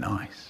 Nice.